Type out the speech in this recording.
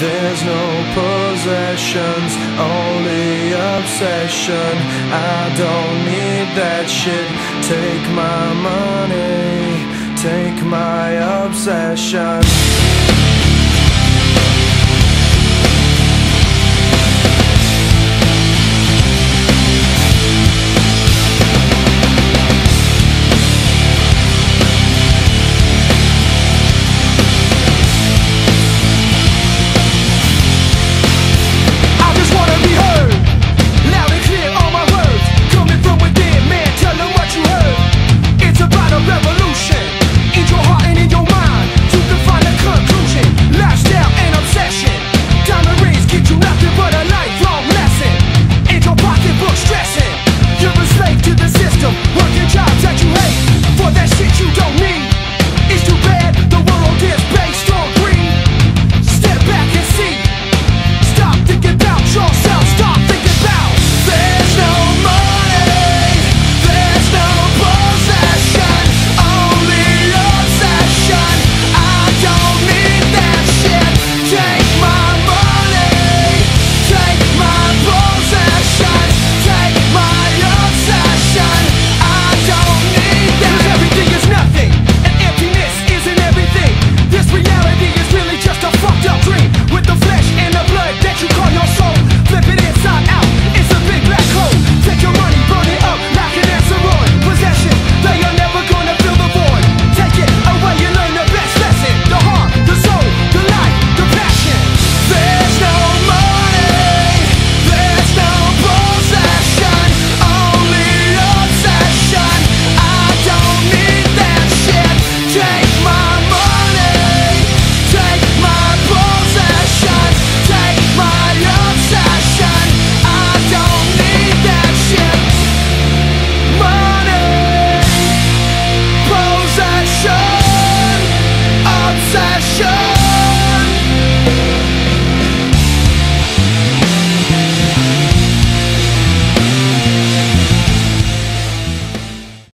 There's no possessions, only obsession. I don't need that shit. Take my money, take my obsession.